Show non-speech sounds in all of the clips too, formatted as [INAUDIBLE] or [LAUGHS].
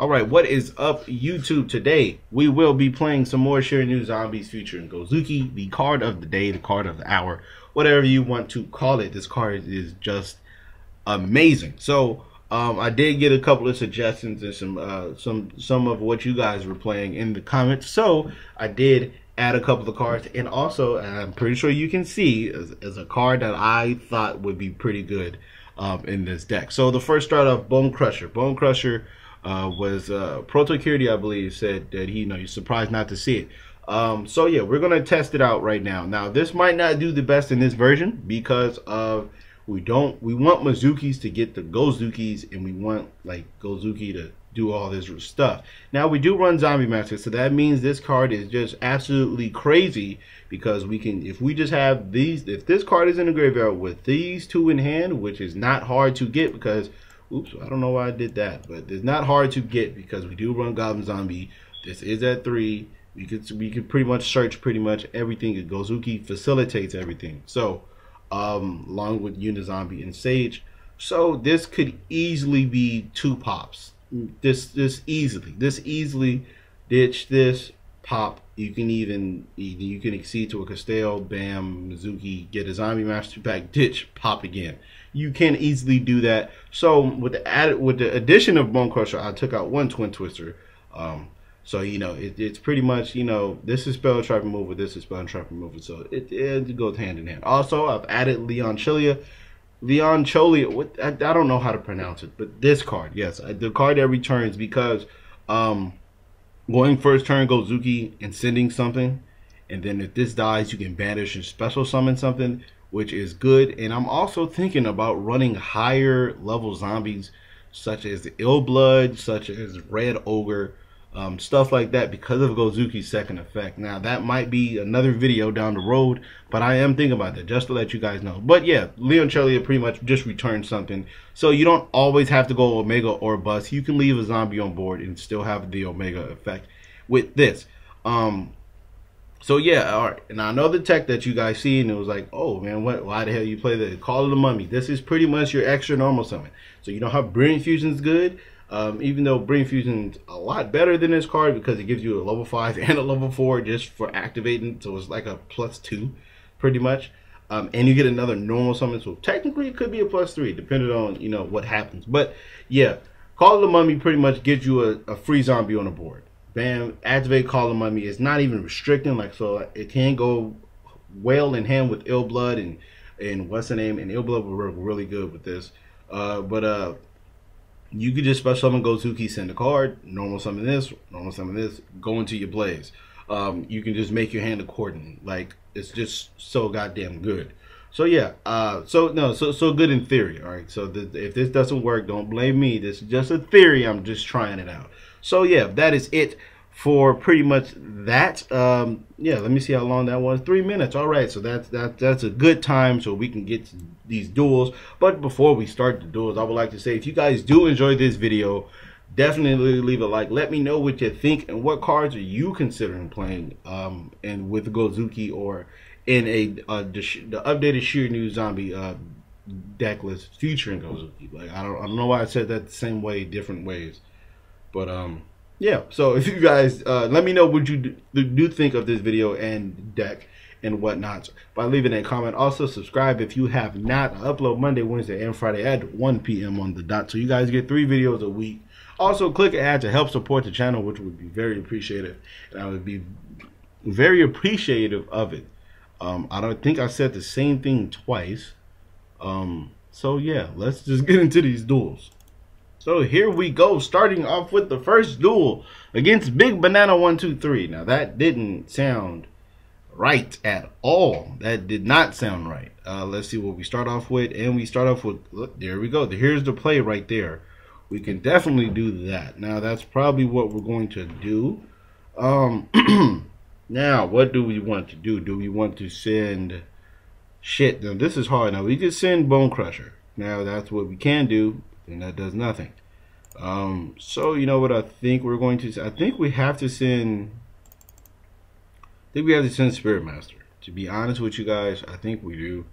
All right, what is up, YouTube? Today we will be playing some more Shiranui Zombies featuring Gozuki, the card of the day, the card of the hour, whatever you want to call it. This card is just amazing. So um, I did get a couple of suggestions and some uh, some some of what you guys were playing in the comments. So I did add a couple of cards, and also I'm pretty sure you can see as, as a card that I thought would be pretty good um, in this deck. So the first start off, Bone Crusher. Bone Crusher uh, was uh, Protocurity, I believe, said that he, you know, he's surprised not to see it. Um, so yeah, we're gonna test it out right now. Now this might not do the best in this version because of we don't we want Mezukis to get the Gozukis and we want like Gozuki to do all this stuff. Now we do run Zombie Master, so that means this card is just absolutely crazy because we can if we just have these if this card is in the graveyard with these two in hand, which is not hard to get because Oops, I don't know why I did that, but it's not hard to get because we do run Goblin Zombie. This is at three. We could we could pretty much search pretty much everything. Gozuki facilitates everything. So, um, along with Unizombie and Sage, so this could easily be two pops. This this easily this easily ditch this pop. You can even you can exceed to a Castel, Bam, Mezuki, get a Zombie Master Pack, ditch, pop again you can easily do that. So with the added with the addition of Bone Crusher, I took out one Twin Twister. Um, so you know it, it's pretty much you know this is spell trap removal, this is spell trap removal. So it, it goes hand in hand. Also, I've added Leon Chilia. Leon Cholia, what, I, I, don't know how to pronounce it, but this card, yes, the card that returns because um, going first turn Gozuki and sending something, and then if this dies, you can banish and special summon something which is good. And I'm also thinking about running higher level zombies, such as the Il Blud, such as Red Ogre, um, stuff like that, because of Gozuki's second effect. Now, that might be another video down the road, but I am thinking about that just to let you guys know. But yeah, Leon Chelia pretty much just returned something. So you don't always have to go Omega or Bust. You can leave a zombie on board and still have the Omega effect with this. Um, so yeah, all right. And I know the tech that you guys see, and it was like, oh man, what? Why the hell you play the Call of the Mummy? This is pretty much your extra normal summon. So you know how Brilliant Fusion's good. Um, even though Brilliant Fusion's a lot better than this card because it gives you a level five [LAUGHS] and a level four just for activating, so it's like a plus two, pretty much. Um, and you get another normal summon, so technically it could be a plus three, depending on you know what happens. But yeah, Call of the Mummy pretty much gives you a, a free zombie on the board bam, activate Call of Mummy. It's not even restricting, like so it can go well in hand with Il Blud and and what's the name? And Il Blud will work really good with this. Uh, but uh, you could just special summon Gozuki, send a card, normal summon this, normal summon this, go into your blaze. Um, you can just make your hand accordingly. Like it's just so goddamn good. So yeah, uh, so no, so so good in theory. All right. So if this doesn't work, don't blame me. This is just a theory. I'm just trying it out. So yeah, that is it for pretty much that. Um, yeah, let me see how long that was. Three minutes. All right, so that's that that's a good time so we can get these duels. But before we start the duels, I would like to say if you guys do enjoy this video, definitely leave a like. Let me know what you think and what cards are you considering playing um, and with Gozuki or in a uh, the, the updated new Zombie uh, deck list featuring Gozuki. Like I don't I don't know why I said that the same way, different ways. But um, yeah. So if you guys uh, let me know what you do, do think of this video and deck and whatnot by leaving a comment. Also subscribe if you have not. I upload Monday, Wednesday, and Friday at 1 p.m. on the dot. So you guys get three videos a week. Also click add to help support the channel, which would be very appreciative, and I would be very appreciative of it. Um, I don't think I said the same thing twice. Um, so yeah, let's just [LAUGHS] get into these duels. So here we go, starting off with the first duel against Big Banana 123. Now that didn't sound right at all. That did not sound right. Uh, let's see what we start off with. And we start off with, look, there we go. Here's the play right there. We can definitely do that. Now that's probably what we're going to do. Um, [CLEARS THROAT] now, what do we want to do? Do we want to send shit? Now this is hard. Now we could send Bone Crusher. Now that's what we can do and that does nothing. Um, so you know what I think we're going to. I think we have to send. I think we have to send Spirit Master. To be honest with you guys, I think we do.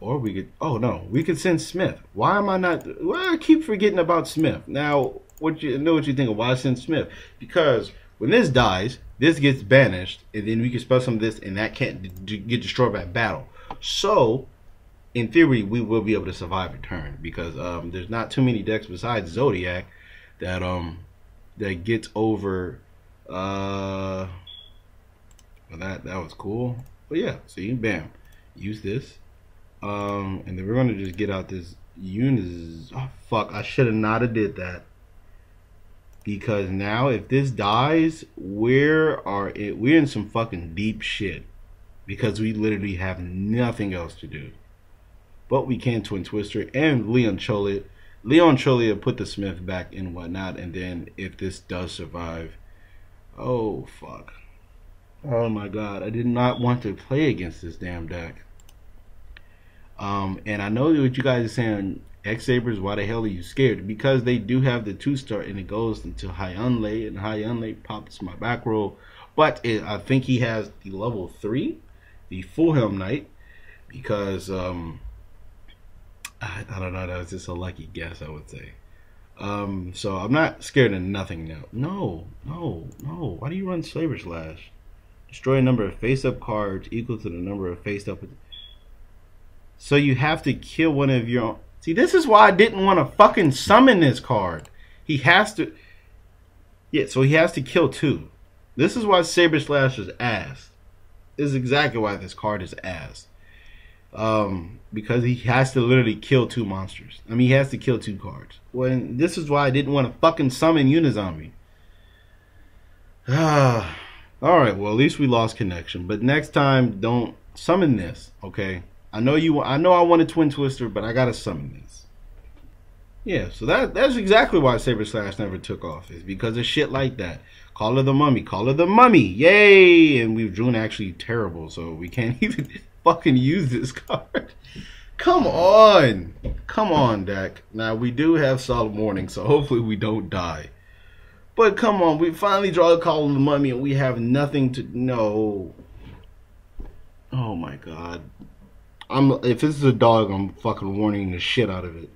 Or we could. Oh no, we could send Smith. Why am I not? Why I keep forgetting about Smith? Now what you know what you think of why send Smith because when this dies, this gets banished, and then we can spell some of this, and that can't get destroyed by battle. So, in theory, we will be able to survive a turn because um, there's not too many decks besides Zodiac that um that gets over. Uh, well, that that was cool. But yeah, see, bam, use this, um, and then we're gonna just get out this Unis. Oh fuck! I should have not have did that because now if this dies, we're are in, we're in some fucking deep shit because we literally have nothing else to do. But we can Twin Twister and Leon Choliet. Leon Choliet put the Smith back and whatnot, and then if this does survive, oh fuck. Oh my god, I did not want to play against this damn deck. Um, and I know what you guys are saying. X Sabers, why the hell are you scared? Because they do have the two star and it goes into Hyunlei, and Hyunlei pops my back row. But it, I think he has the level three, the Fulhelm Knight, because um, I, don't know. That was just a lucky guess, I would say. Um, so I'm not scared of nothing now. No, no, no. Why do you run Saber Slash? Destroy a number of face-up cards equal to the number of face-up. So you have to kill one of your own. See, this is why I didn't want to fucking summon this card. He has to. Yeah, so he has to kill two. This is why Saber Slash is ass. This is exactly why this card is ass. Um, because he has to literally kill two monsters. I mean, he has to kill two cards. When this is why I didn't want to fucking summon Unizombie. [SIGHS] Ah. All right. Well, at least we lost connection. But next time, don't summon this. Okay. I know you. I know I want a Twin Twister, but I gotta summon this. Yeah. So that that's exactly why Saber Slash never took off. Is because of shit like that. Call her the mummy. Call her the mummy. Yay! And we've drawn actually terrible, so we can't [LAUGHS] even fucking use this [LAUGHS] card. Come on. Come on, deck. Now we do have Solemn Warning, so hopefully we don't die. But come on, we finally draw a call of the mummy and we have nothing to know. Oh my god. I'm if this is a dog, I'm fucking warning the shit out of it.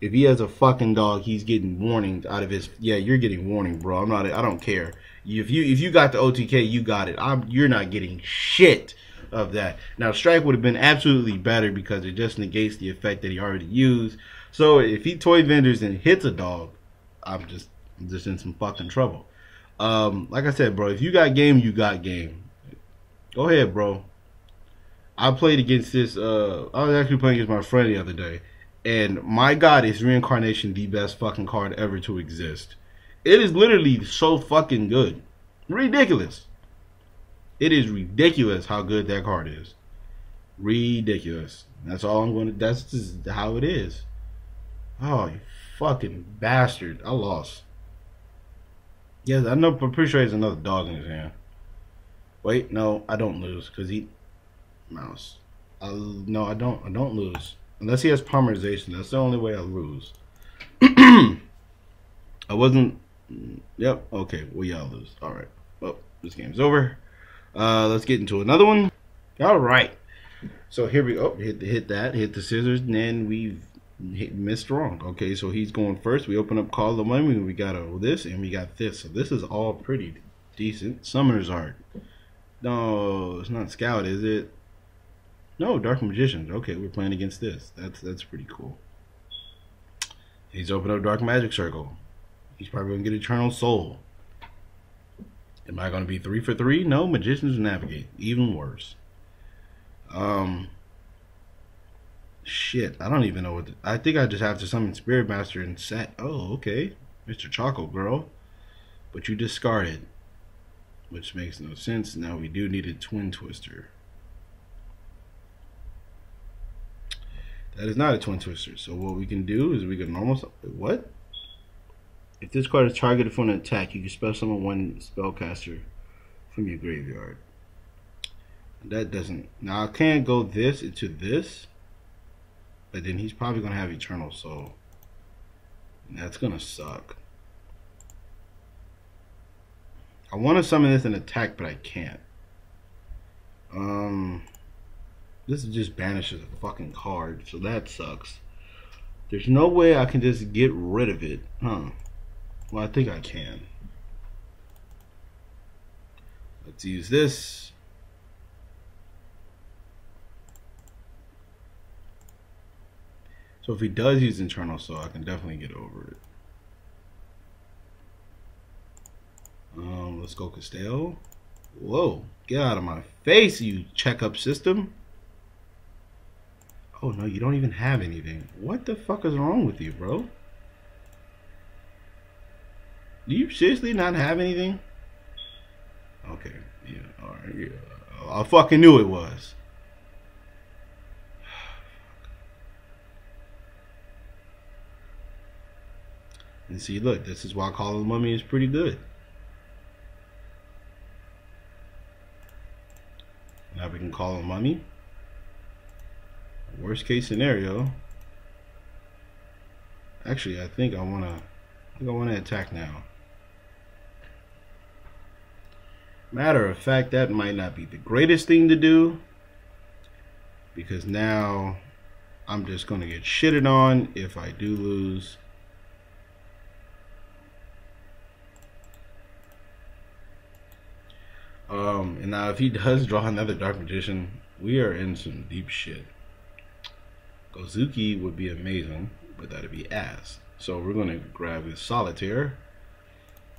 If he has a fucking dog, he's getting warnings out of his. Yeah, you're getting warning, bro. I'm not. I don't care. If you if you got the OTK, you got it. I'm. You're not getting shit of that. Now, strike would have been absolutely better because it just negates the effect that he already used. So if he toy vendors and hits a dog, I'm just I'm just in some fucking trouble. Um, like I said, bro, if you got game, you got game. Go ahead, bro. I played against this. Uh, I was actually playing against my friend the other day, and my God, is Reincarnation the best fucking card ever to exist? It is literally so fucking good, ridiculous. It is ridiculous how good that card is. Ridiculous. That's all I'm going to. That's just how it is. Oh, you fucking bastard! I lost. Yes, I know. I'm pretty sure he has another dog in his hand. Wait, no, I don't lose because he mouse. I, no, I don't. I don't lose unless he has polymerization. That's the only way I lose. [CLEARS THROAT] I wasn't. Yep. Okay. Well, y'all lose. All right. Well, this game's over. Uh, let's get into another one. All right. So here we go. Hit hit that. Hit the scissors, and then we hit, missed wrong. Okay, so he's going first. We open up Call the Mummy. We got this, and we got this. So this is all pretty decent. Summoner's Art. No, it's not Scout, is it? No, Dark Magicians. Okay, we're playing against this. That's that's pretty cool. He's opened up Dark Magic Circle. He's probably gonna get Eternal Soul. Am I gonna be three for three? No, Magicians Navigate. Even worse. Um Shit, I don't even know what. To, I think I just have to summon Spirit Master and set. Oh, okay, Mr. Choco Girl, but you discarded, which makes no sense. Now we do need a Twin Twister. That is not a Twin Twister. So what we can do is we can normal. What? If this card is targeted for an attack, you can spell summon one spellcaster from your graveyard. That doesn't. Now I can't go this into this, but then he's probably gonna have Eternal Soul. And that's gonna suck. I want to summon this and attack, but I can't. Um. This just banishes a fucking card, so that sucks. There's no way I can just get rid of it, huh? Well, I think I can. Let's use this. So if he does use Eternal Soul I can definitely get over it. Um, let's go Castel. Whoa, get out of my face, you checkup system. Oh no, you don't even have anything. What the fuck is wrong with you, bro? Do you seriously not have anything? Okay, yeah, alright, yeah. I fucking knew it was. [SIGHS] And see, look, this is why Call of the Mummy is pretty good. Now we can call him Mummy. Worst case scenario. Actually, I think I wanna I think I wanna attack now. Matter of fact, that might not be the greatest thing to do. Because now I'm just gonna get shitted on if I do lose. Um, and now if he does draw another Dark Magician, we are in some deep shit. Gozuki would be amazing, but that'd be ass. So we're going to grab this Solitaire.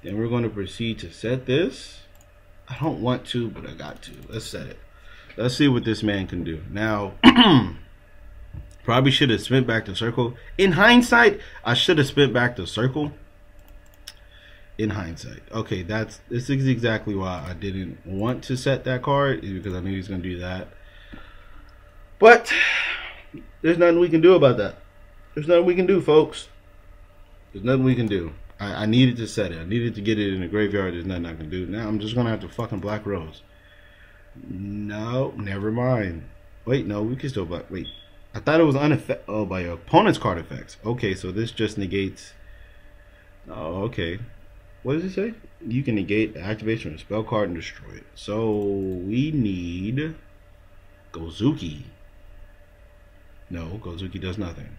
Then we're going to proceed to set this. I don't want to, but I got to. Let's set it. Let's see what this man can do. Now, [CLEARS THROAT] probably should have spent back the circle. In hindsight, I should have spent back the circle in hindsight. Okay, that's this is exactly why I didn't want to set that card is because I knew he was gonna do that. But there's nothing we can do about that. There's nothing we can do, folks. There's nothing we can do. I, I needed to set it. I needed to get it in the graveyard. There's nothing I can do. Now I'm just gonna have to fucking black rose. No, never mind. Wait, no, we can still black. Wait, I thought it was unaffected. Oh, by your opponent's card effects. Okay, so this just negates. Oh, okay. What does it say? You can negate the activation of a spell card and destroy it. So we need Gozuki. No, Gozuki does nothing.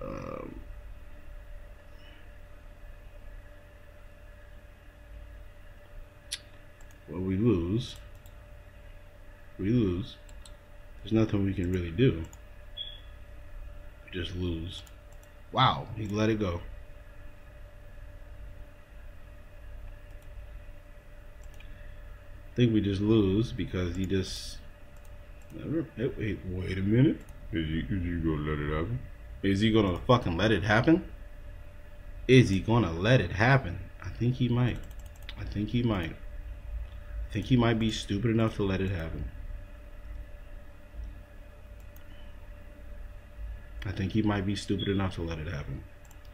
Um, well, we lose. We lose. There's nothing we can really do. We just lose. Wow, he let it go. I think we just lose because he just never. Hey, wait, wait a minute. Is he, is he gonna let it happen? Is he gonna fucking let it happen? Is he gonna let it happen? I think he might. I think he might. Think he might be stupid enough to let it happen. I think he might be stupid enough to let it happen.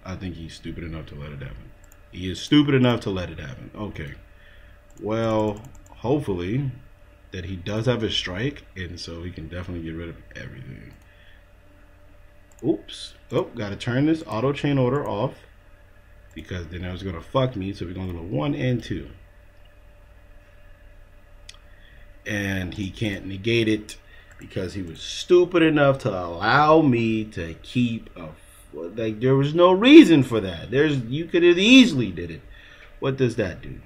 I think he's stupid enough to let it happen. He is stupid enough to let it happen. Okay. Well, hopefully that he does have a strike, and so he can definitely get rid of everything. Oops. Oh, gotta turn this auto chain order off because then I was gonna fuck me. So we're gonna go to one and two. And he can't negate it because he was stupid enough to allow me to keep a like there was no reason for that. There's you could have easily did it. What does that do?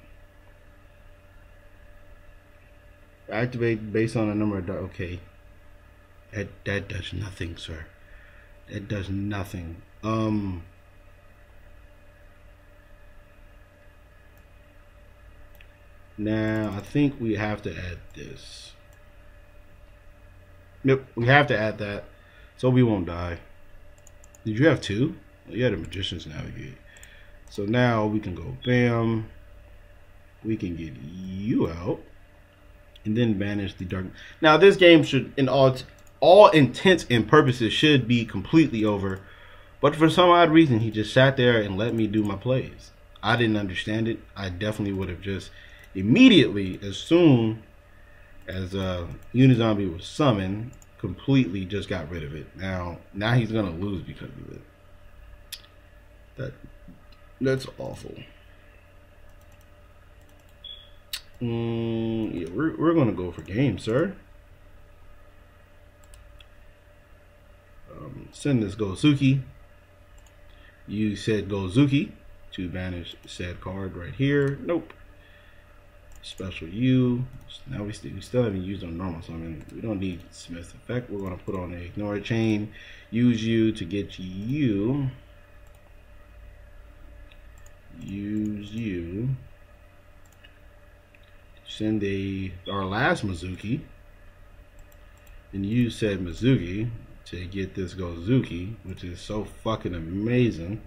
Activate based on a number of okay. That that does nothing, sir. That does nothing. Um Now I think we have to add this. Yep, we have to add that. So we won't die. Did you have two? Well, you had a magician's navigate. So now we can go bam. We can get you out and then banish the dark. Now this game should, in all all intents and purposes, should be completely over. But for some odd reason, he just sat there and let me do my plays. I didn't understand it. I definitely would have just immediately, as soon as uh, Unizombie was summoned, completely just got rid of it. Now, now he's gonna lose because of it. That that's awful. Mm, yeah, we're, we're to go for game, sir. Um, send this Gozuki. You said Gozuki to banish said card right here. Nope. Special U. Now we, st we still haven't used on normal so I mean, We don't need Smith's effect. We're going to put on a ignore chain. Use you to get you. Use you. Send a our last Mezuki. And use said Mezuki to get this Gozuki, which is so fucking amazing.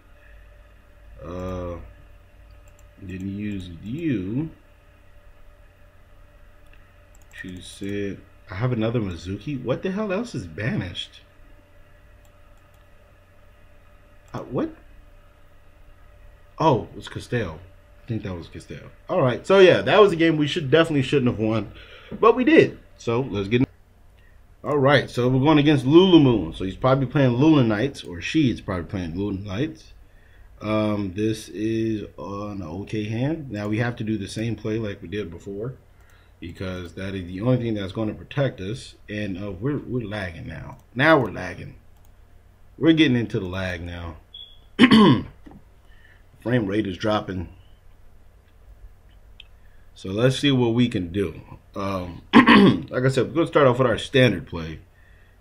Uh, then use you to said, I have another Mezuki. What the hell else is banished? Uh, what? Oh, it's Castel. I think that was Castel. All right. So yeah, that was a game we should definitely shouldn't have won, but we did. So let's get. All right. So we're going against Lulu Moon. So he's probably playing Lula Knights, or she is probably playing Lula. Um, this is an okay hand. Now we have to do the same play like we did before, because that is the only thing that's going to protect us. And uh, we're we're lagging now. Now we're lagging. We're getting into the lag now. [CLEARS THROAT] Frame rate is dropping. So let's see what we can do. Um, [CLEARS THROAT] like I said, we're going to start off with our standard play.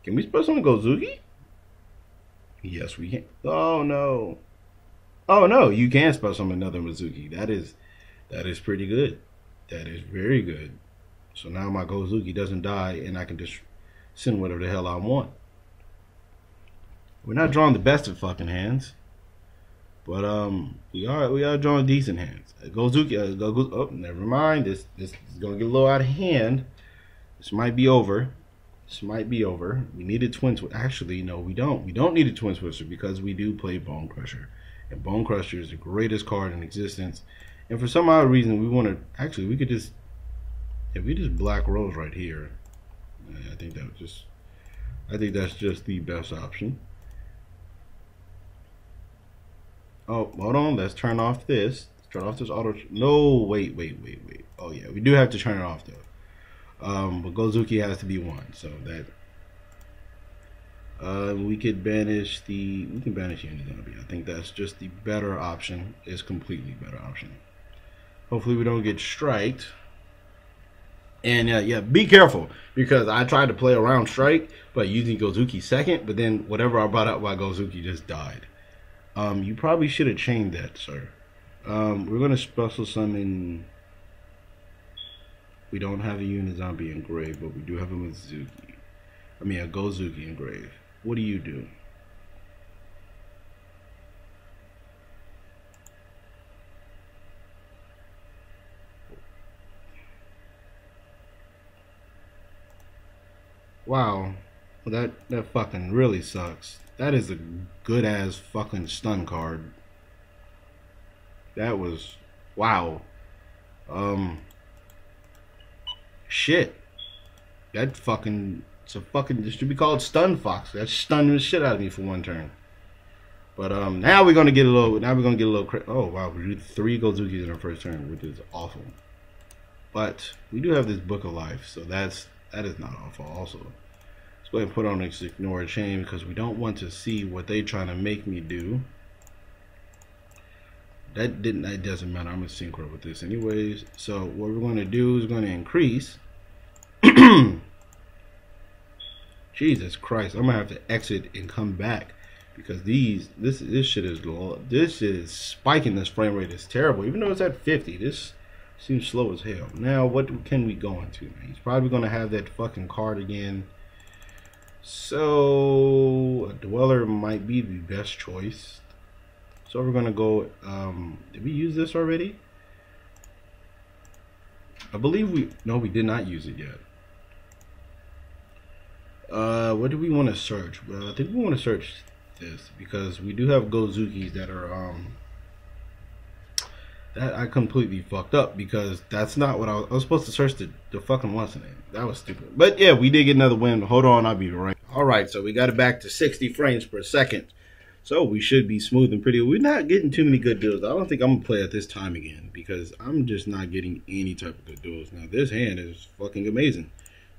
Can we spell something Gozuki? Yes, we can. Oh, no. Oh, no, you can spell some another Mezuki. That is, that is pretty good. That is very good. So now my Gozuki doesn't die, and I can just send whatever the hell I want. We're not drawing the best of fucking hands. But um, we are we are drawing decent hands. Gozuki, uh, go, oh, never mind. This this is gonna get a little out of hand. This might be over. This might be over. We need a twin twister. Actually, no, we don't. We don't need a twin twister because we do play Bone Crusher, and Bone Crusher is the greatest card in existence. And for some odd reason, we want to. Actually, we could just if we just Black Rose right here. I think that was just. I think that's just the best option. Oh, hold on. Let's turn off this. Let's turn off this auto. No, wait, wait, wait, wait. Oh yeah, we do have to turn it off though. Um, but Gozuki has to be one, so that. Uh, we could banish the. We can banish Unizombie. I think that's just the better option. Is completely better option. Hopefully we don't get striked. And uh, yeah, be careful because I tried to play around strike, but using Gozuki second, but then whatever I brought up by Gozuki just died. Um, you probably should have chained that, sir. Um, we're going to special summon... We don't have a Unizombie engraved, but we do have a Mezuki. I mean, a Gozuki engraved. What do you do? Wow. That, that fucking really sucks. That is a good ass fucking stun card. That was wow. Um shit. That fucking it's a fucking this should be called stun fox. That stunned the shit out of me for one turn. But um now we're gonna get a little now we're gonna get a little oh wow, we do three Gozukis in our first turn, which is awful. But we do have this book of life, so that's that is not awful also. Let's go ahead and put on this ignore chain because we don't want to see what they're trying to make me do. That didn't that doesn't matter. I'm a synchro with this anyways. So what we're to do is going to increase. [CLEARS THROAT] Jesus Christ, I'm gonna have to exit and come back because these this this shit is this shit is spiking. This frame rate is terrible. Even though it's at 50, this seems slow as hell. Now what can we go into? He's probably gonna have that fucking card again so a dweller might be the best choice. So we're gonna go. Um, did we use this already? I believe we. No, we did not use it yet. Uh, what do we want to search? Well, I think we want to search this because we do have Gozukis that are um that I completely fucked up because that's not what I was, I was supposed to search the, the fucking the name. That was stupid. But yeah, we did get another win. Hold on, I'll be right. All right, so we got it back to 60 frames per second. So we should be smooth and pretty. We're not getting too many good deals. I don't think I'm gonna play at this time again because I'm just not getting any type of good deals. Now this hand is fucking amazing.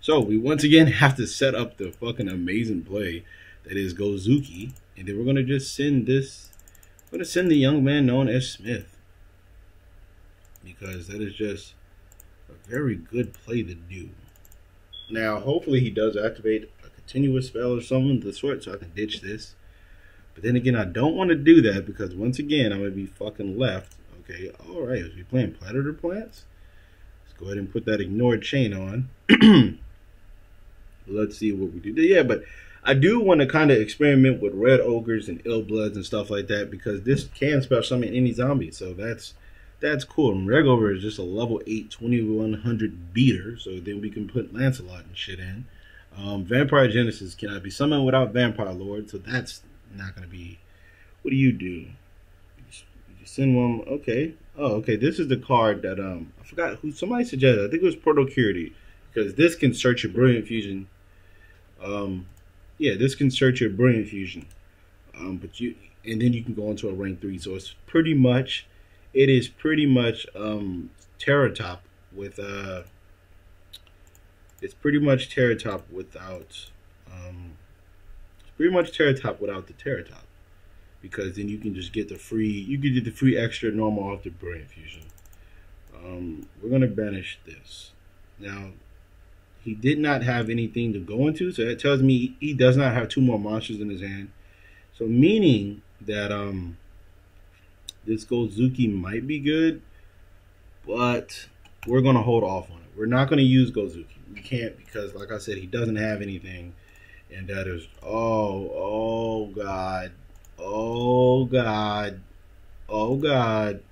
So we once again [LAUGHS] have to set up the fucking amazing play that is Gozuki, and then we're gonna just send this we're going to send the young man known as Smith. Because that is just a very good play to do. Now, hopefully he does activate a continuous spell or something of the sort so I can ditch this. But then again, I don't want to do that because once again, I'm going to be fucking left. Okay, alright, as we playing Predator Plants, let's go ahead and put that ignored chain on. [CLEARS THROAT] let's see what we do. Yeah, but I do want to kind of experiment with red ogres and Il Bluds and stuff like that because this can spell summon any zombie. So that's that's cool. And Ogre is just a level 8 2100 beater, so then we can put Lancelot and shit in. Um, Vampire Genesis cannot be summoned without Vampire Lord, so that's not going to be. What do you do? You send one. Okay. Oh, okay. This is the card that um I forgot who somebody suggested. I think it was Protocurity because this can search your Brilliant Fusion. Um, yeah, this can search your Brilliant Fusion. Um, but you and then you can go into a rank three. So it's pretty much it is pretty much um, Top with uh, it's pretty much Top without um, it's pretty much Top without the Top because then you can just get the free you can get the free extra normal off the brain fusion. Um, we're gonna banish this now. He did not have anything to go into, so that tells me he does not have two more monsters in his hand. So meaning that um this Gozuki might be good, but we're going to hold off on it. We're not going to use Gozuki. We can't because, like I said, he doesn't have anything. And that is, oh, oh, God. Oh, God. Oh, God.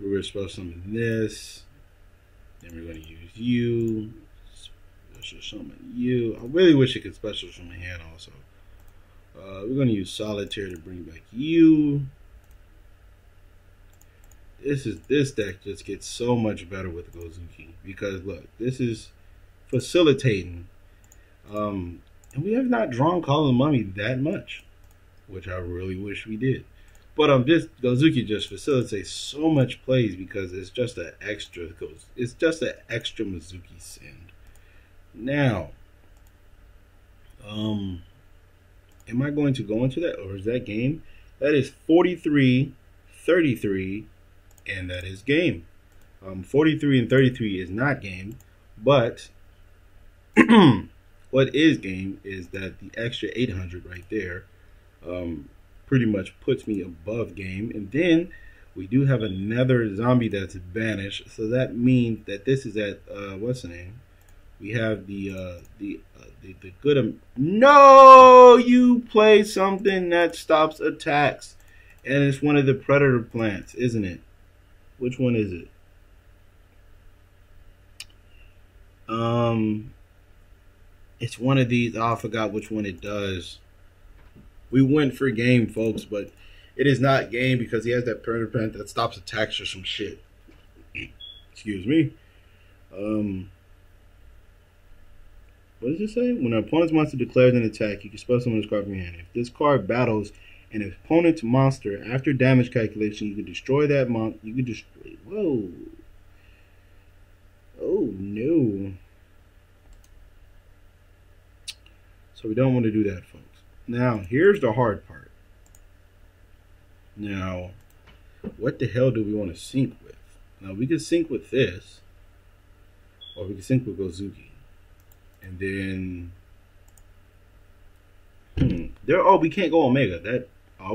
We're to summon this. Then we're going to use you. Special summon you. I really wish it could special summon hand also. Uh, we're going to use Solitaire to bring back you. This is this deck just gets so much better with Gozuki because look, this is facilitating. Um, and we have not drawn Call of the Mummy that much, which I really wish we did. But um, just Gozuki just facilitates so much plays because it's just an extra. It's just an extra Mezuki send. Now, um, am I going to go into that or is that game? That is 43 33 and that is game. Um, 43 and 33 is not game, but [CLEARS THROAT] what is game is that the extra 800 right there um, pretty much puts me above game. And then we do have another zombie that's banished, so that means that this is at uh, what's the name? We have the uh, the uh, the, the good. Um, no, you play something that stops attacks, and it's one of the predator plants, isn't it? Which one is it? Um, it's one of these. Oh, I forgot which one it does. We went for game, folks, but it is not game because he has that permanent that stops attacks or some shit. [CLEARS THROAT] Excuse me. Um, what does it say? When an opponent's monster declares an attack, you can spell summon this card from your hand. If this card battles an opponent's monster after damage calculation, you can destroy that mon. You can destroy. Whoa. Oh no. So we don't want to do that, folks. Now, here's the hard part. Now, what the hell do we want to sync with? Now, we can sync with this, or we can sync with Gozuki. And then, [CLEARS THROAT] there. Oh, we can't go Omega. That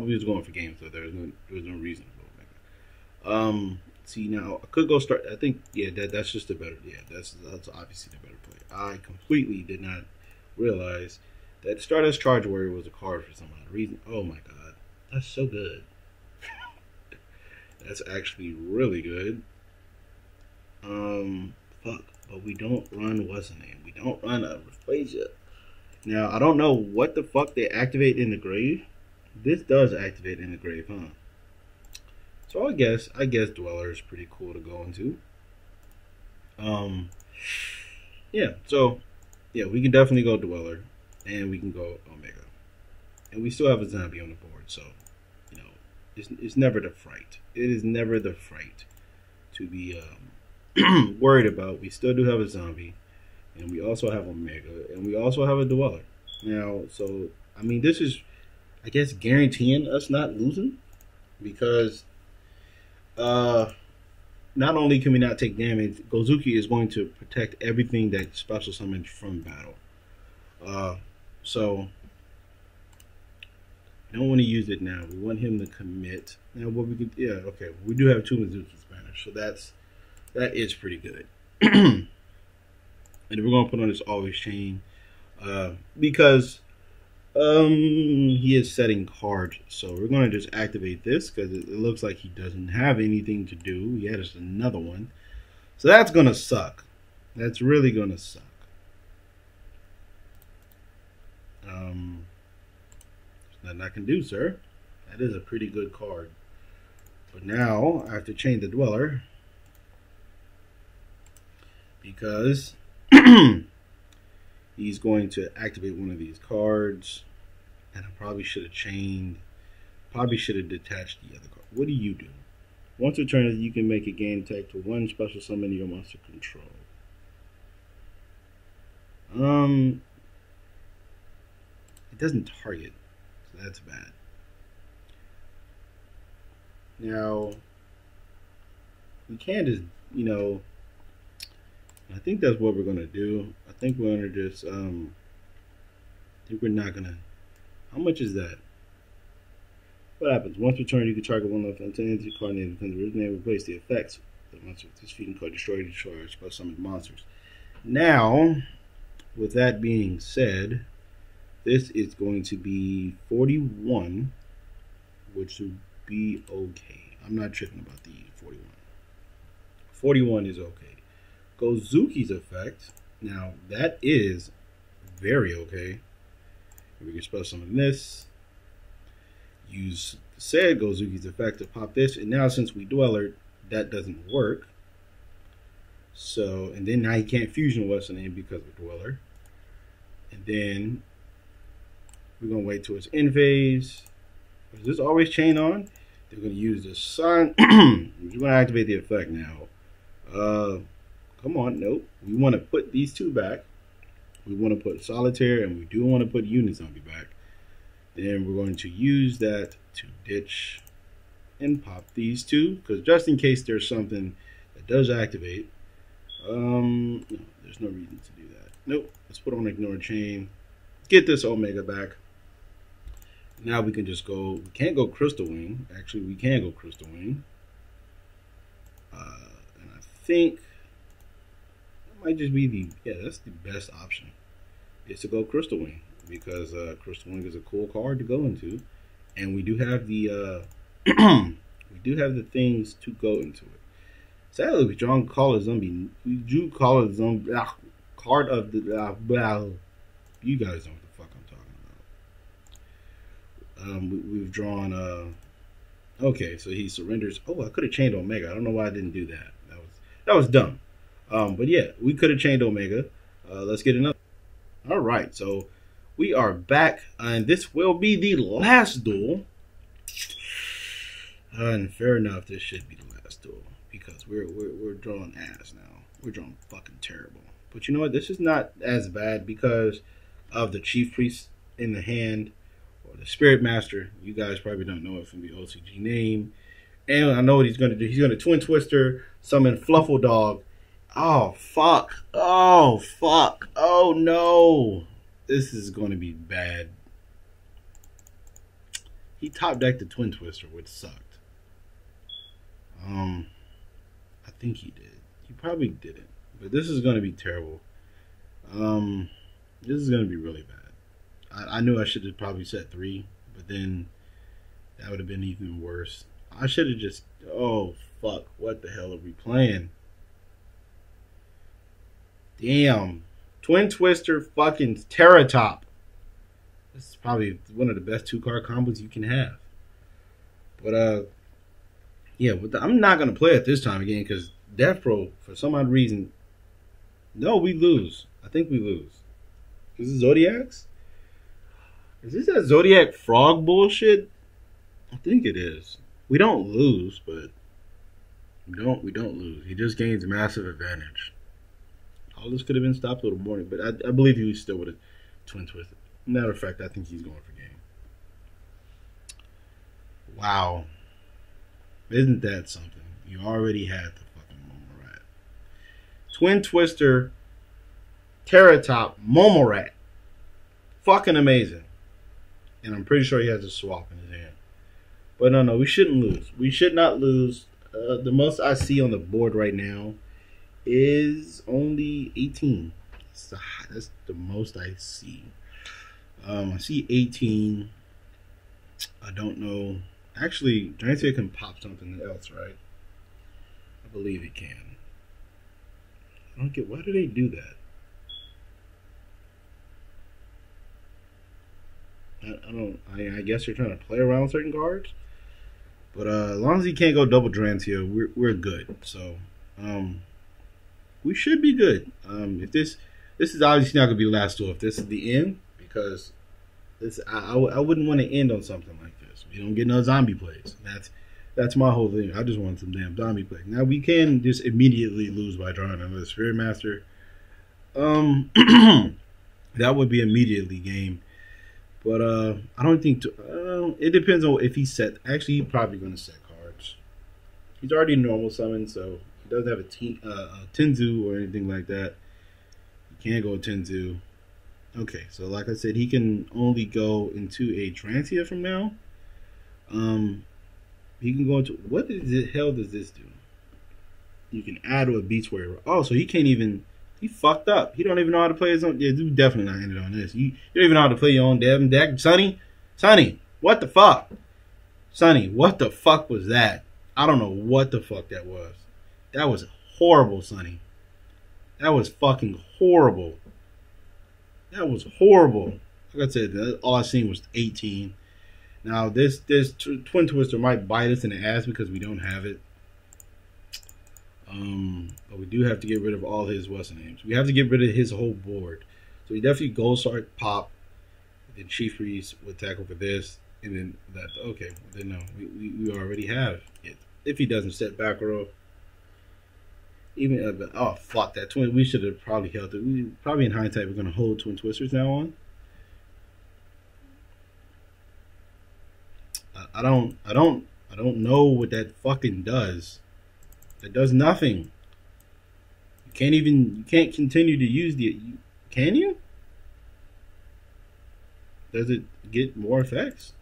be just going for games, so there's no there's no reason to go Omega. Um, see now, I could go start. I think yeah, that that's just a better yeah. That's that's obviously the better play. I completely did not realize that Stardust Charge Warrior was a card for some odd reason. Oh my god, that's so good. [LAUGHS] that's actually really good. Um, fuck, but we don't run what's the name? We don't run a Rayquaza. Now I don't know what the fuck they activate in the grave this does activate in the grave, huh? So I guess I guess Dweller is pretty cool to go into. Um, yeah. So yeah, we can definitely go Dweller, and we can go Omega, and we still have a zombie on the board. So you know, it's it's never the fright. It is never the fright to be um, [CLEARS THROAT] worried about. We still do have a zombie, and we also have Omega, and we also have a Dweller. Now, so I mean, this is I guess guaranteeing us not losing because uh not only can we not take damage, Gozuki is going to protect everything that special summons from battle. Uh, so I don't want to use it now. We want him to commit. Now what we could yeah, okay. We do have two Mezuki Spanish, so that's that is pretty good. [CLEARS THROAT] and we're gonna put on this always chain. Uh, because um, he is setting cards, so we're to just activate this because it, it, looks like he doesn't have anything to do. He has another one. So that's to suck. That's really to suck. Um, nothing I can do, sir. That is a pretty good card. But now I have to chain the Dweller because [CLEARS THROAT] he's going to activate one of these cards. And I probably should have chained, probably should have detached the other card. What do you do? Once a turn, you can make a game tag to one special summon your monster control. Um, it doesn't target, so that's bad. Now, we can just, you know, I think that's what we're gonna do. I think we're gonna just um I think we're not gonna how much is that? What happens? Once per turn you can target one of the entity card name becomes originate replace the effects the monster with this feeding card destroy destroy spell summon monsters. Now with that being said, this is going to be 41, which would be okay. I'm not tripping about the 41. 41 is okay. Gozuki's effect. Now, that is very okay. We can spell some of this. Use said Gozuki's effect to pop this. And now, since we dweller, that doesn't work. So, and then now he can't fusion what's name because of dweller. And then we're going to wait till it's in phase. Is this always chain on? They're going to use the sun. [CLEARS THROAT] we're going to activate the effect now. Uh, come on, nope. We want to put these two back. We want to put solitaire and we do want to put Unizombie back. Then we're going to use that to ditch and pop these two because just in case there's something that does activate. Um, no, there's no reason to do that. Nope. Let's put on ignore chain. Get this Omega back. Now we can just go. We can't go Crystal Wing. Actually, we can go Crystal Wing. Uh, and I think might just be the yeah, that's the best option. Is to go Crystal Wing because uh, Crystal Wing is a cool card to go into, and we do have the uh, [CLEARS THROAT] we do have the things to go into it. Sadly, we draw Call a Zombie. We drew Call a Zombie ah, card of the uh, well, you guys know what the fuck I'm talking about. Um, we, have drawn. Uh, okay, so he surrenders. Oh, I could have chained Omega. I don't know why I didn't do that. That was that was dumb. Um, but yeah, we could have chained Omega. Uh, let's get another. All right, so we are back, and this will be the last duel. And fair enough, this should be the last duel because we're we're, we're drawing ass now. We're drawing fucking terrible. But you know what? This is not as bad because of the chief priest in the hand or the spirit master. You guys probably don't know it from the OCG name. And I know what he's going to do. He's going to twin twister, summon Fluffal Dog, Oh, fuck. Oh, fuck. Oh, no. This is going to be bad. He top decked the Twin Twister, which sucked. Um, I think he did. He probably didn't. But this is going to be terrible. Um, this is going to be really bad. I, I knew I should have probably set three, but then that would have been even worse. I should have just. Oh, fuck. What the hell are we playing? Damn. Twin Twister fucking Terratop. This is probably one of the best two card combos you can have. But uh yeah, the, I'm not gonna play it this time again because Devpro, for some odd reason, no, we lose. I think we lose. Is this Zodiacs? Is this that Zodiac frog bullshit? I think it is. We don't lose, but we don't we don't lose. He just gains massive advantage. All this could have been stopped a little morning, but I, I believe he still would have twin twisted. Matter of fact, I think he's going for game. Wow. Isn't that something? You already had the fucking Momo Rat. Twin Twister Terratop Momo Rat. Fucking amazing. And I'm pretty sure he has a swap in his hand. But no, no, we shouldn't lose. We should not lose. Uh, the most I see on the board right now is only 18. That's the, that's the most I see. Um, I see 18. I don't know. Actually, Giantia can pop something else, right? I believe it can. I don't get why do they do that? I, I don't. I, I, guess you're trying to play around with certain cards, but uh, as long as he can't go double Durantia, we're we're good. So, um, we should be good. Um, if this this is obviously not gonna be the last duel. If this is the end, because this I, I, I wouldn't want to end on something like this. We don't get no zombie plays. That's that's my whole thing. I just want some damn zombie plays. Now we can just immediately lose by drawing another Spirit Master. Um, [CLEARS THROAT] that would be immediately game. But uh, I don't think to, uh, it depends on if he set. Actually, he's probably going to set cards. He's already normal summon, so doesn't have a, te- uh, a Tenzu or anything like that. He can't go Tenzu. Okay, so like I said, he can only go into a Transia from now. Um, he can go into what the hell does this do? You can add to a Beast Warrior. Oh, so he can't even. He fucked up. He don't even know how to play his own. Yeah, dude, definitely not ended on this. You, you don't even know how to play your own Devin deck, Sonny. Sonny, what the fuck? Sonny, what the fuck was that? I don't know what the fuck that was. That was horrible, Sonny. That was fucking horrible. That was horrible. Like I said, all I seen was 18. Now this this twin twister might bite us in the ass because we don't have it. Um, but we do have to get rid of all his what's names. We have to get rid of his whole board. So we definitely gold start pop. Then Chief Priest would tackle for this, and then that. Okay, then no, we, we, we already have it. If he doesn't set back row, even uh, oh fuck that twin. We should have probably held it. We probably in hindsight we're gonna hold twin twisters now on. I don't, I don't, I don't know what that fucking does. It does nothing. You can't even, you can't continue to use the, you, can you? Does it get more effects?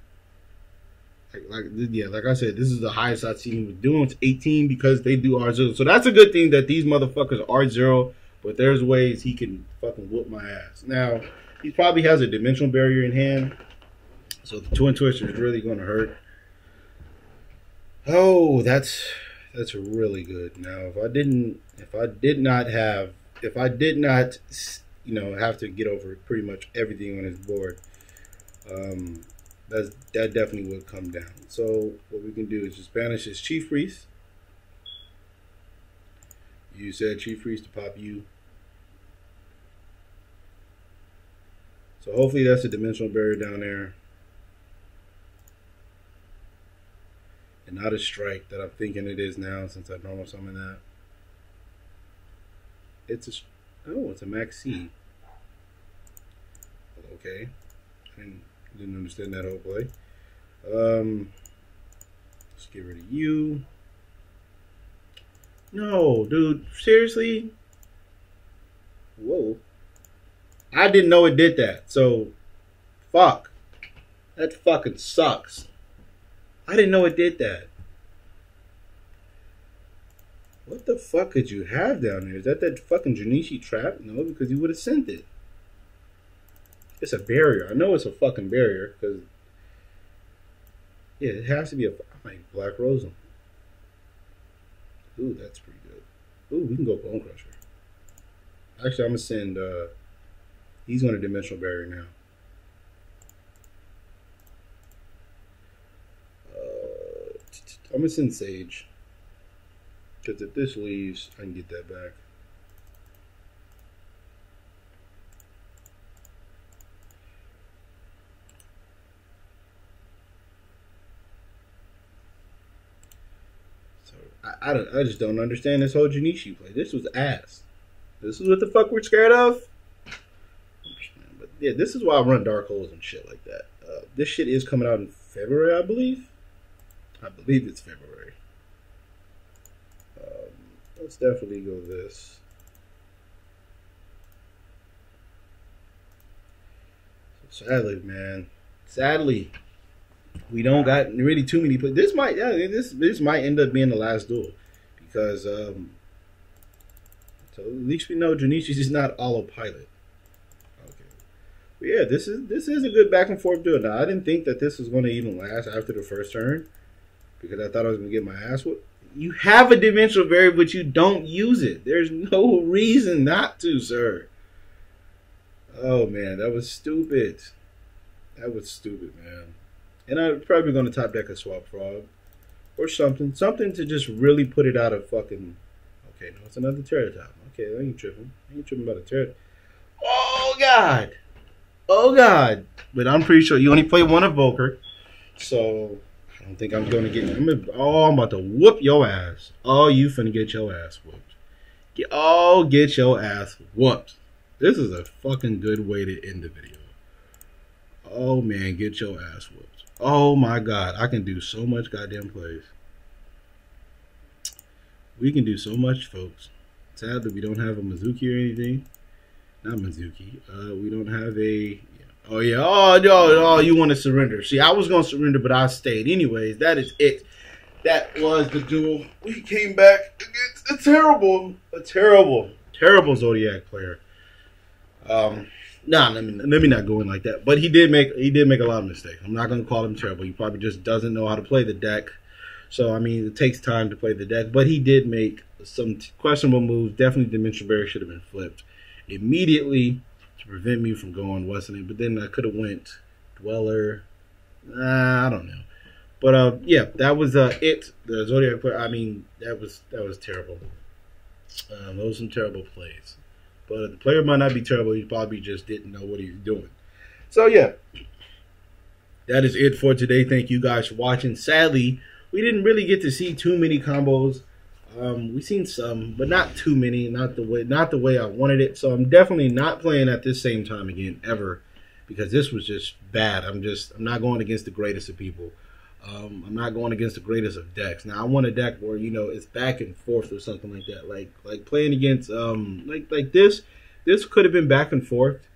Like, yeah, like I said, this is the highest I've seen him doing. It's 18 because they do R0. So that's a good thing that these motherfuckers are zero, but there's ways he can fucking whoop my ass. Now, he probably has a dimensional barrier in hand. So the twin twister is really going to hurt. Oh, that's that's really good. Now, if I didn't, if I did not have, if I did not, you know, have to get over pretty much everything on his board, um, that's that definitely would come down. So what we can do is just banish his chief priest. You said chief priest to pop you. So hopefully that's a dimensional barrier down there. and not a strike that I'm thinking it is now since I normal summon that. It's a oh, it's a Maxi. Okay, I didn't, understand that whole play. Um, let's get rid of you. No, dude, seriously. Whoa. I didn't know it did that. So, fuck. That fucking sucks. I didn't know it did that. What the fuck could you have down there? Is that that fucking Junichi trap? No, because you would have sent it. It's a barrier. I know it's a fucking barrier because yeah, it has to be a like Black Rose. Ooh, that's pretty good. Ooh, we can go Bone Crusher. Actually, I'm gonna send. uh He's on a dimensional barrier now. I'm gonna send Sage. Because if this leaves, I can get that back. So I, I, I just don't understand this whole Junichi play. This was ass. This is what the fuck we're scared of. But yeah, this is why I run dark holes and shit like that. Uh, this shit is coming out in February, I believe. I believe it's February. Um, let's definitely go this. Sadly, man, sadly, we don't got really too many. But this might, yeah, this this might end up being the last duel because um, so at least we know Junichi's is not autopilot. Okay, but yeah, this is this is a good back and forth duel. Now I didn't think that this was going to even last after the first turn because I thought I was going to get my ass whooped. You have a dimensional barrier, but you don't use it. There's no reason not to, sir. Oh man, that was stupid. That was stupid, man. And I'm probably going to top deck a swap frog or something, something to just really put it out of fucking. Okay, no, it's another Terratop. Okay, I ain't tripping. I ain't tripping about a Terratop. Oh god, oh god. But I'm pretty sure you only play one evoker, so I don't think I'm gonna get. I'm gonna, oh, I'm about to whoop your ass. Oh, you finna get your ass whooped. Get, oh, get your ass whooped. This is a fucking good way to end the video. Oh man, get your ass whooped. Oh my god, I can do so much goddamn plays. We can do so much, folks. Sad that we don't have a Mezuki or anything. Not Mezuki. Uh, we don't have a. Oh yeah. Oh no. Oh, you want to surrender? See, I was gonna surrender, but I stayed. Anyways, that is it. That was the duel. We came back against a terrible, a terrible, terrible Zodiac player. Um, nah, let me let me not go in like that. But he did make he did make a lot of mistakes. I'm not gonna call him terrible. He probably just doesn't know how to play the deck. So I mean, it takes time to play the deck. But he did make some questionable moves. Definitely, Dimension Barrier should have been flipped immediately to prevent me from going wasn't it? But then I could have went Dweller. Uh, I don't know. But uh, yeah, that was uh, it. The Zodiac player. I mean, that was that was terrible. Um, those were some terrible plays. But the player might not be terrible. He probably just didn't know what he was doing. So yeah, that is it for today. Thank you guys for watching. Sadly, we didn't really get to see too many combos. Um, we seen some, but not too many. Not the way, not the way I wanted it. So I'm definitely not playing at this same time again ever, because this was just bad. I'm just, I'm not going against the greatest of people. Um, I'm not going against the greatest of decks. Now I want a deck where you know it's back and forth or something like that. Like like playing against um like like this. This could have been back and forth,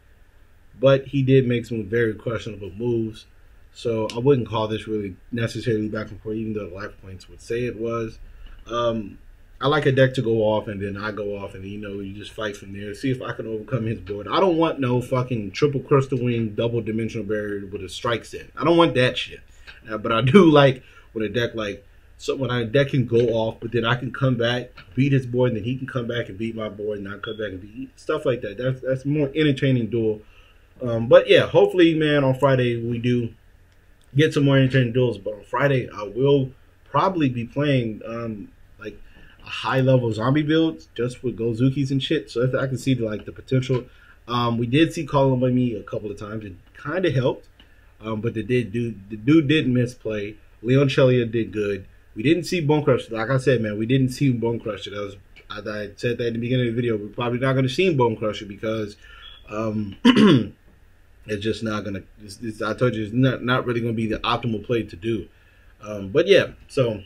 but he did make some very questionable moves. So I wouldn't call this really necessarily back and forth, even though the life points would say it was. Um, I like a deck to go off and then I go off and you know you just fight from there. See if I can overcome his board. I don't want no fucking triple crystal wing double dimensional barrier with a strike set. I don't want that shit. Uh, but I do like when a deck like so when a deck can go off, but then I can come back, beat his board, and then he can come back and beat my board, and I come back and beat stuff like that. That's that's more entertaining duel. Um, but yeah, hopefully, man, on Friday we do get some more entertaining duels. But on Friday, I will probably be playing um, like a high level zombie build just with Gozukis and shit. So if I can see the, like the potential. Um, we did see Call by Me a couple of times. It kind of helped. Um, but the did dude the dude did misplay. Leon Chelia did good. We didn't see Bone Crusher. Like I said, man, we didn't see Bone Crusher. That was I, I said that in the beginning of the video. We're probably not going to see Bone Crusher because um, [CLEARS THROAT] it's just not going to. I told you, it's not not really going to be the optimal play to do. Um, but yeah, so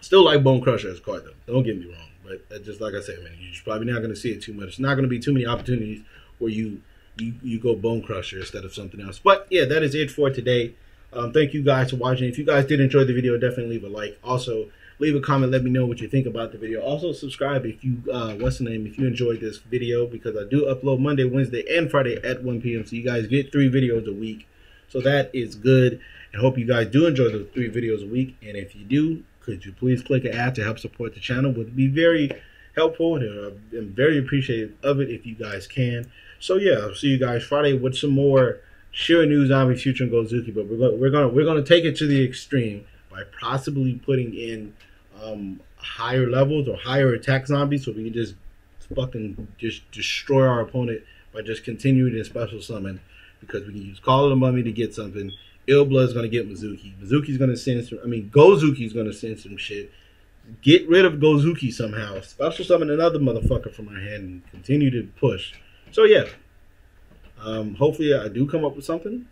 still like Bone Crusher as card though. Don't get me wrong, but just like I said, man, you're probably not going to see it too much. It's not going to be too many opportunities where you you, you go Bone Crusher instead of something else. But yeah, that is it for today. Um, thank you guys for watching. If you guys did enjoy the video, definitely leave a like. Also, leave a comment. Let me know what you think about the video. Also, subscribe if you, uh, what's the name, if you enjoyed this video, because I do upload Monday, Wednesday, and Friday at 1 p.m. So you guys get three videos a week. So that is good. And hope you guys do enjoy the three videos a week. And if you do, could you please click an ad to help support the channel? Would be very helpful and I'm very appreciative of it if you guys can. So yeah, I'll see you guys Friday with some more Shiranui Zombie Future and Gozuki. But we're gonna we're gonna we're gonna take it to the extreme by possibly putting in um, higher levels or higher attack zombies, so we can just fucking just destroy our opponent by just continuing to special summon because we can use Call of the Mummy to get something. Il Blud's gonna get Mezuki. Mezuki's gonna send some. I mean, Gozuki's gonna send some shit. Get rid of Gozuki somehow. Special summon another motherfucker from our hand and continue to push. So yeah, um, hopefully I do come up with something,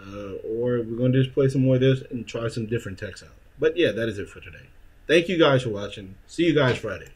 uh, or we're gonna just play some more of this and try some different techs out. but yeah, that is it for today. Thank you guys for watching. See you guys Friday.